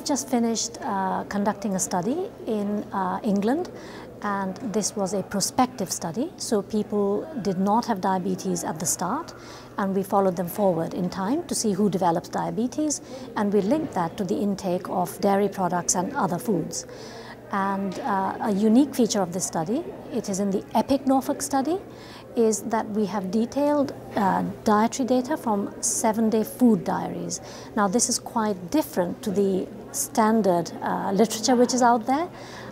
we've just finished uh, conducting a study in uh, England and this was a prospective study so people did not have diabetes at the start and we followed them forward in time to see who develops diabetes and we linked that to the intake of dairy products and other foods. And uh, a unique feature of this study, it is in the EPIC Norfolk study, is that we have detailed uh, dietary data from seven-day food diaries. Now this is quite different to the standard uh, literature which is out there,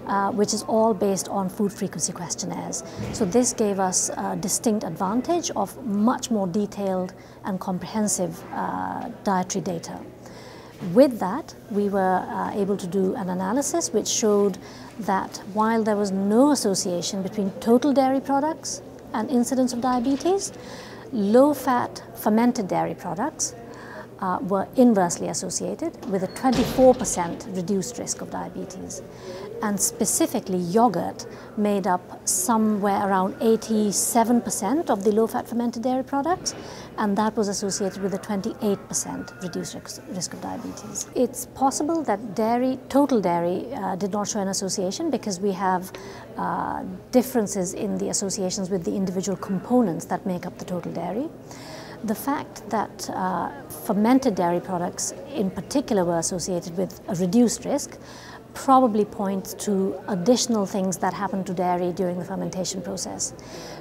uh, which is all based on food frequency questionnaires. So this gave us a distinct advantage of much more detailed and comprehensive uh, dietary data. With that, we were uh, able to do an analysis which showed that while there was no association between total dairy products and incidence of diabetes, low-fat fermented dairy products uh, were inversely associated with a 24% reduced risk of diabetes. And specifically, yogurt made up somewhere around 87% of the low fat fermented dairy products, and that was associated with a 28% reduced risk of diabetes. It's possible that dairy, total dairy, uh, did not show an association because we have uh, differences in the associations with the individual components that make up the total dairy. The fact that uh, fermented dairy products in particular were associated with a reduced risk probably points to additional things that happen to dairy during the fermentation process.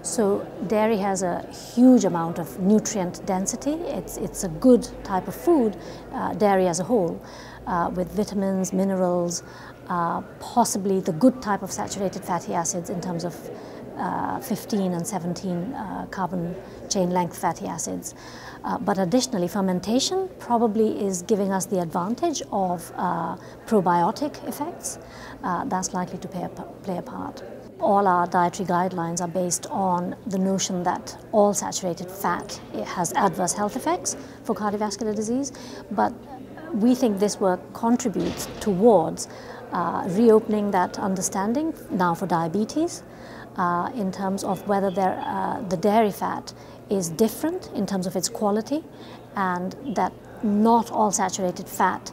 So dairy has a huge amount of nutrient density. It's, it's a good type of food, uh, dairy as a whole, uh, with vitamins, minerals, possibly the good type of saturated fatty acids in terms of uh, 15 and 17 uh, carbon chain length fatty acids. Uh, but additionally, fermentation probably is giving us the advantage of uh, probiotic effects. Uh, that's likely to a, play a part. All our dietary guidelines are based on the notion that all saturated fat has adverse health effects for cardiovascular disease, but we think this work contributes towards uh, reopening that understanding now for diabetes uh, in terms of whether uh, the dairy fat is different in terms of its quality and that not all saturated fat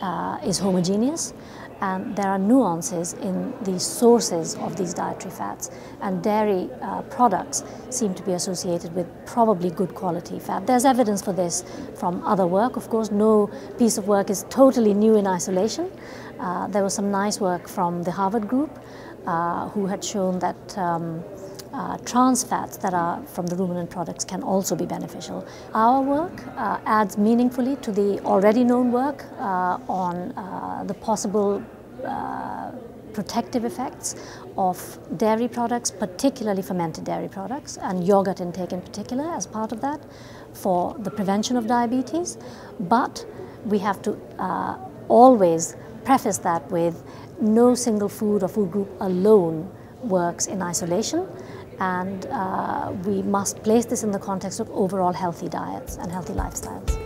uh, is homogeneous and there are nuances in the sources of these dietary fats and dairy uh, products seem to be associated with probably good quality fat. There's evidence for this from other work. Of course, no piece of work is totally new in isolation. Uh, there was some nice work from the Harvard group uh, who had shown that um, uh, trans fats that are from the ruminant products can also be beneficial. Our work uh, adds meaningfully to the already known work uh, on the possible protective effects of dairy products, particularly fermented dairy products, and yogurt intake in particular as part of that for the prevention of diabetes. But we have to uh, always preface that with no single food or food group alone works in isolation and uh, we must place this in the context of overall healthy diets and healthy lifestyles.